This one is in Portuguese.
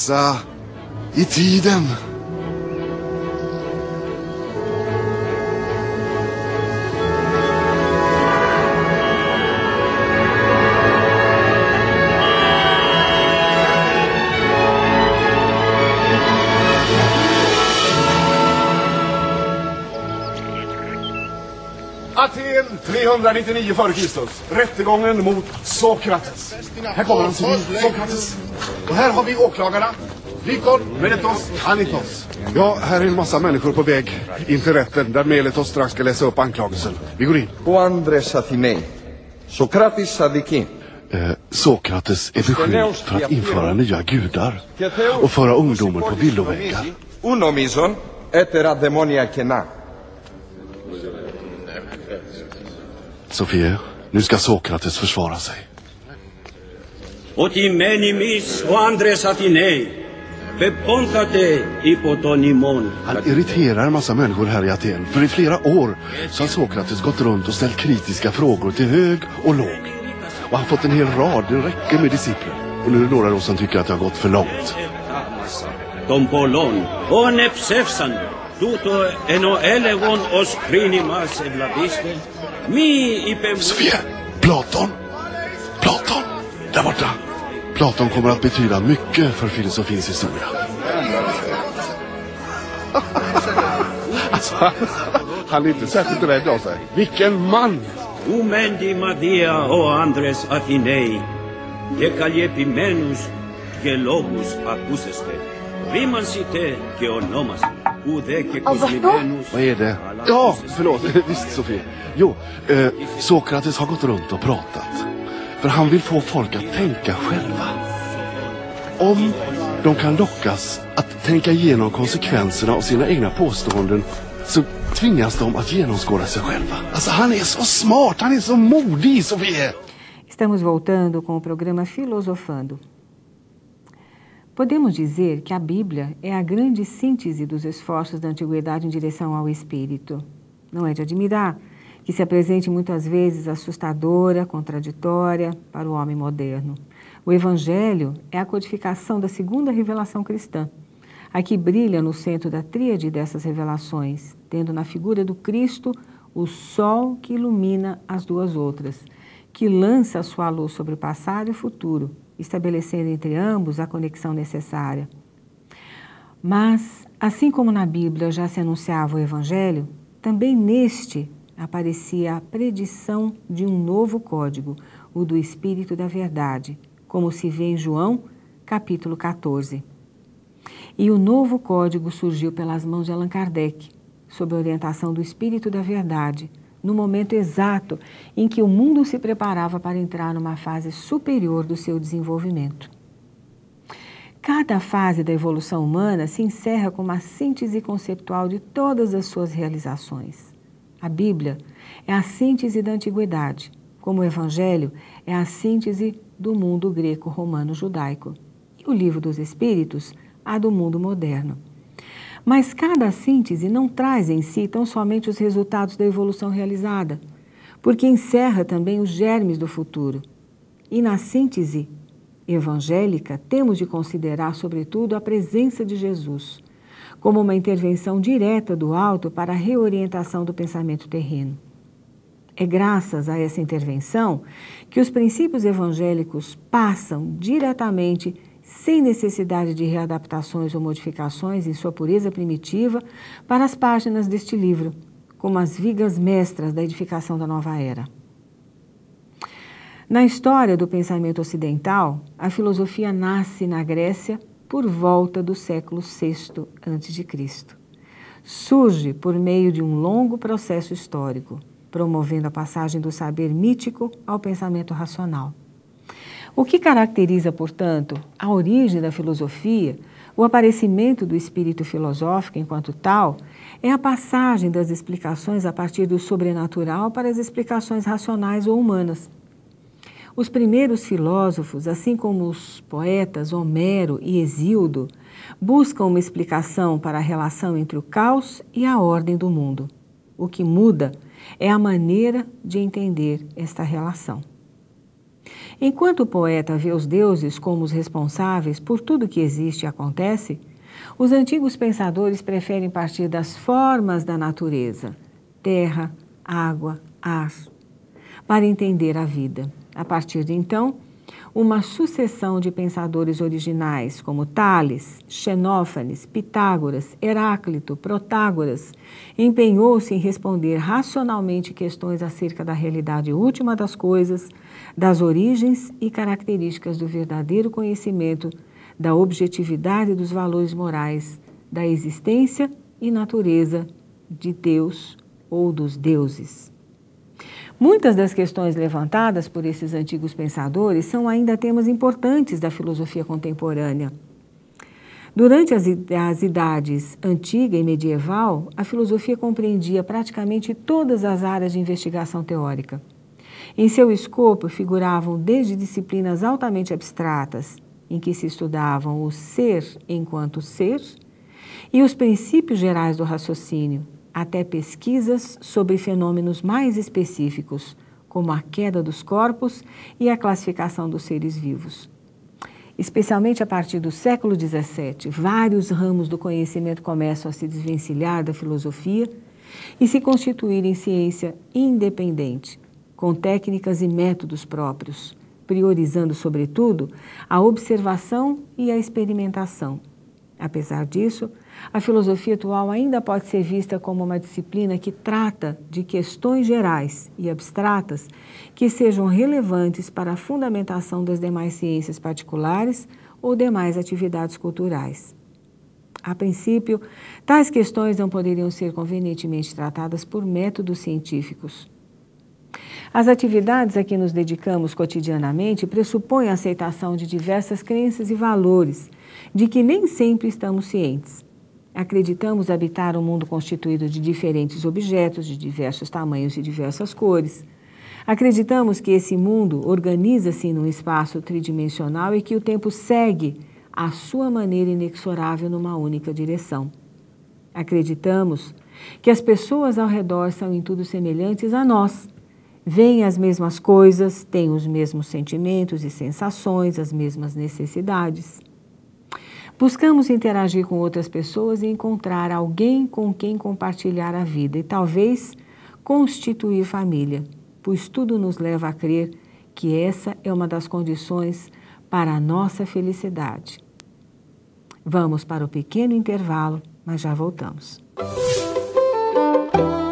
Resa i tiden. Aten 399 f.Kr. Rättegången mot Sokrates. Här kommer han, Sokrates. Och här har vi åklagarna. Nikon, Meletos, Anitos. Ja, här är en massa människor på väg in till rätten där Meletos strax ska läsa upp anklagelsen. Vi går in. Och Andres Athinei. Sokrates Sadiki. Eh, Sokrates är beskylld för att införa nya gudar och föra ungdomar på villovägar. Unomison, etera demonia kena. Sofie, nu ska Sokrates försvara sig. ότι μεν εμείς ο άντρες Αθηναίοι πεπόντατε υπό τον ημών. Han irriterar en massa människor här i Aten. För i flera år så har Sokrates gått runt och ställt kritiska frågor till hög och låg. Och han har fått en hel rad, det räcker med discipler. Och nu är det några då som tycker att det har gått för långt. των πολλών, όν εψεύσαν, τούτο ενώ έλεγον ως πριν ημάς ευλαβήστε, μη υπεμβούν. Sofie! Platon! Platon! Där borta! Platon kommer att betyda mycket för filosofins historia. alltså, han, han är inte särskilt rädd av sig. Vilken man! ου μεν τη μαδία ο άντρες Αθηναίοι, και καλλιεπιμένους και λόγους ακούσεστε. Ρήμανσιτε και ονόμαστε, ουδέ και κοσμημένους. Vad är det? Ja, förlåt. Visst Sofie. Jo, eh, Sokrates har gått runt och pratat. För han vill få folk att tänka själva. Om de kan lockas att tänka igenom konsekvenserna av sina egna påståenden så tvingas de att genomskåda sig själva. Alltså han är så smart, han är så modig! Estamos voltando com o programa Filosofando. Podemos dizer que a Bíblia é a grande síntese dos esforços da antiguidade em direção ao espírito. Não é de admirar que se apresente muitas vezes assustadora, contraditória para o homem moderno. O Evangelho é a codificação da segunda revelação cristã, a que brilha no centro da tríade dessas revelações, tendo na figura do Cristo o sol que ilumina as duas outras, que lança a sua luz sobre o passado e o futuro, estabelecendo entre ambos a conexão necessária. Mas, assim como na Bíblia já se anunciava o Evangelho, também neste aparecia a predição de um novo código, o do Espírito da Verdade, como se vê em João, capítulo 14. E o novo código surgiu pelas mãos de Allan Kardec, sob a orientação do Espírito da Verdade, no momento exato em que o mundo se preparava para entrar numa fase superior do seu desenvolvimento. Cada fase da evolução humana se encerra com uma síntese conceptual de todas as suas realizações. A Bíblia é a síntese da antiguidade, como o Evangelho é a síntese do mundo greco-romano-judaico. E o Livro dos Espíritos, a do mundo moderno. Mas cada síntese não traz em si tão somente os resultados da evolução realizada, porque encerra também os germes do futuro. E na síntese evangélica, temos de considerar, sobretudo, a presença de Jesus, como uma intervenção direta do alto para a reorientação do pensamento terreno. É graças a essa intervenção que os princípios evangélicos passam diretamente sem necessidade de readaptações ou modificações em sua pureza primitiva, para as páginas deste livro, como as vigas mestras da edificação da nova era. Na história do pensamento ocidental, a filosofia nasce na Grécia por volta do século VI a.C. Surge por meio de um longo processo histórico, promovendo a passagem do saber mítico ao pensamento racional. O que caracteriza, portanto, a origem da filosofia, o aparecimento do espírito filosófico enquanto tal, é a passagem das explicações a partir do sobrenatural para as explicações racionais ou humanas. Os primeiros filósofos, assim como os poetas Homero e Hesíodo, buscam uma explicação para a relação entre o caos e a ordem do mundo. O que muda é a maneira de entender esta relação. Enquanto o poeta vê os deuses como os responsáveis por tudo que existe e acontece, os antigos pensadores preferem partir das formas da natureza, terra, água, ar, para entender a vida. A partir de então, uma sucessão de pensadores originais como Tales, Xenófanes, Pitágoras, Heráclito, Protágoras empenhou-se em responder racionalmente questões acerca da realidade última das coisas, das origens e características do verdadeiro conhecimento, da objetividade dos valores morais, da existência e natureza de Deus ou dos deuses. Muitas das questões levantadas por esses antigos pensadores são ainda temas importantes da filosofia contemporânea. Durante as, as, idades antiga e medieval, a filosofia compreendia praticamente todas as áreas de investigação teórica. Em seu escopo figuravam desde disciplinas altamente abstratas, em que se estudavam o ser enquanto ser, e os princípios gerais do raciocínio, até pesquisas sobre fenômenos mais específicos, como a queda dos corpos e a classificação dos seres vivos. Especialmente a partir do século XVII, vários ramos do conhecimento começam a se desvencilhar da filosofia e se constituir em ciência independente, com técnicas e métodos próprios, priorizando, sobretudo, a observação e a experimentação. Apesar disso, a filosofia atual ainda pode ser vista como uma disciplina que trata de questões gerais e abstratas que sejam relevantes para a fundamentação das demais ciências particulares ou demais atividades culturais. A princípio, tais questões não poderiam ser convenientemente tratadas por métodos científicos. As atividades a que nos dedicamos cotidianamente pressupõem a aceitação de diversas crenças e valores, de que nem sempre estamos cientes. Acreditamos habitar um mundo constituído de diferentes objetos, de diversos tamanhos e diversas cores. Acreditamos que esse mundo organiza-se num espaço tridimensional e que o tempo segue à sua maneira inexorável numa única direção. Acreditamos que as pessoas ao redor são em tudo semelhantes a nós. Veem as mesmas coisas, têm os mesmos sentimentos e sensações, as mesmas necessidades. Buscamos interagir com outras pessoas e encontrar alguém com quem compartilhar a vida e talvez constituir família, pois tudo nos leva a crer que essa é uma das condições para a nossa felicidade. Vamos para o pequeno intervalo, mas já voltamos. Música